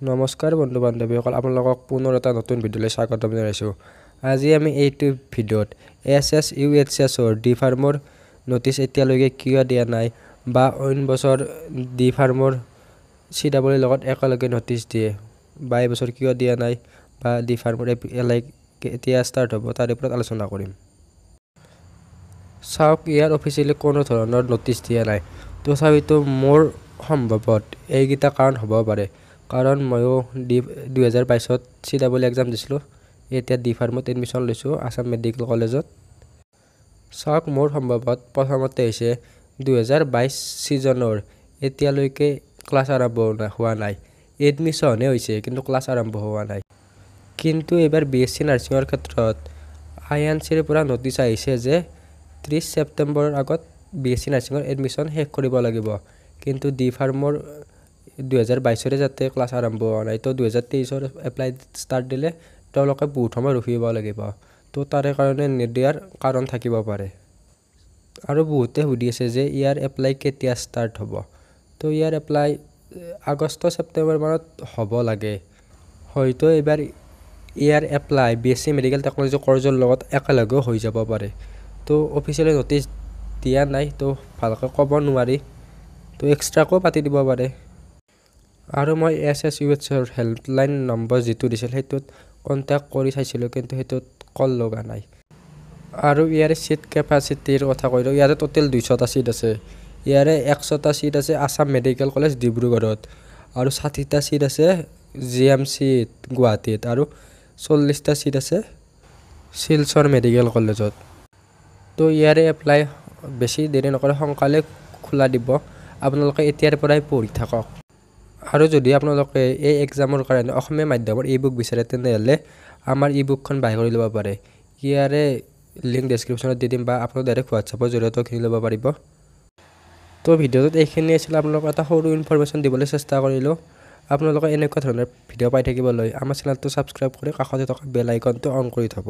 নমস্কাৰ বন্ধু বান্ধৱীসকল আপোনালোকক পুনৰ এটা নতুন ভিডিঅ'লৈ স্বাগতম জনাইছোঁ। আজি আমি এইটো ভিডিঅ'ত এছ এছ ইউ এইচ এছৰ ডি ফাৰ্মৰ ন'টিচ এতিয়ালৈকে কিয় দিয়া নাই বা অইন বছৰ ডি ফাৰ্মৰ চি ডাবলৰ লগত একেলগে ন'টিচ দিয়ে বা এইবছৰ কিয় দিয়া নাই বা ডি ফাৰ্মৰ এলাই কেতিয়া ষ্টাৰ্ট হ'ব তাৰ ওপৰত আলোচনা কৰিম। চাওক ইয়াৰ অফিচিয়েলি কোনো ধৰণৰ ন'টিচ দিয়া নাই। তথাপিতো মোৰ সম্ভৱত এইকেইটা কাৰণ হ'ব পাৰে। কাৰণ ময়ো ডি দুহেজাৰ বাইছত চি ডাবল এক্সাম দিছিলোঁ। এতিয়া ডি ফাৰ্মত এডমিশ্যন লৈছোঁ আছাম মেডিকেল কলেজত। চাওক মোৰ সম্ভৱত প্ৰথমতে হৈছে দুহেজাৰ বাইছ ছিজনৰ। এতিয়ালৈকে ক্লাছ আৰম্ভ হোৱা নাই। এডমিশ্যনহে হৈছে কিন্তু ক্লাছ আৰম্ভ হোৱা নাই। কিন্তু এইবাৰ বি এছ চি নাৰ্ছিঙৰ ক্ষেত্ৰত আই এন চিৰ পৰা ন'টিচ আহিছে যে ত্ৰিছ ছেপ্টেম্বৰৰ আগত বি এছ চি নাৰ্ছিঙৰ এডমিশ্যন শেষ কৰিব লাগিব। কিন্তু ডি ফাৰ্মৰ দুহেজাৰ বাইছৰে যাতে ক্লাছ আৰম্ভ হোৱা নাই তো দুহেজাৰ তেইছৰ এপ্লাই ষ্টাৰ্ট দিলে তেওঁলোকে বহুত সময় ৰখিব লাগিব। তো তাৰে কাৰণে নিদিয়াৰ কাৰণ থাকিব পাৰে। আৰু বহুতে সুধি আছে যে ইয়াৰ এপ্লাই কেতিয়া ষ্টাৰ্ট হ'ব। তো ইয়াৰ এপ্লাই আগষ্ট ছেপ্টেম্বৰ মানত হ'ব লাগে। হয়তো এইবাৰ ইয়াৰ apply B S C medical technology কৰ্চৰ লগত একেলগেও হৈ যাব পাৰে। তো অফিচিয়েলি ন'টিচ দিয়া নাই তো ভালকৈ ক'ব নোৱাৰি। তো এক্সট্ৰাকৈও পাতি দিব পাৰে। আৰু মই এছ এছ ইউ এইচৰ হেল্পলাইন নম্বৰ যিটো দিছিল সেইটোত কণ্টেক্ট কৰি চাইছিলোঁ কিন্তু সেইটোত কল লগা নাই। আৰু ইয়াৰে ছিট কেপাচিটিৰ কথা কৈ দিওঁ ইয়াতে ট'টেল দুইশটা ছিট আছে। ইয়াৰে একশটা ছিট আছে আছাম মেডিকেল কলেজ ডিব্ৰুগড়ত। আৰু ষাঠিটা ছিট আছে জি এম চিত গুৱাহাটীত। আৰু চল্লিছটা ছিট আছে শিলচৰ মেডিকেল কলেজত তো ইয়াৰে এপ্লাই বেছি দেৰি নকৰে সোনকালে খোলা দিব। আপোনালোকে এতিয়াৰ পৰাই পঢ়ি থাকক। আৰু যদি আপোনালোকে এই এক্সামৰ কাৰণে অসমীয়া মাধ্যমৰ ই বুক বিচাৰে তেনেহ'লে আমাৰ ই বুকখন বাই কৰি ল'ব পাৰে। ইয়াৰে লিংক ডেছক্ৰিপশ্যনত দি দিম বা আপোনালোকে ডাইৰেক্ট হোৱাটছআপৰ জৰিয়তেও কিনি ল'ব পাৰিব। তো ভিডিঅ'টোত এইখিনি আছিল। আপোনালোকক এটা সৰু ইনফৰমেশ্যন দিবলৈ চেষ্টা কৰিলোঁ। আপোনালোকে এনেকুৱা ধৰণৰ ভিডিঅ' পাই থাকিবলৈ আমাৰ চেনেলটো ছাবস্ক্ৰাইব কৰি কাষতে থকা বেল আইকনটো অন কৰি থ'ব।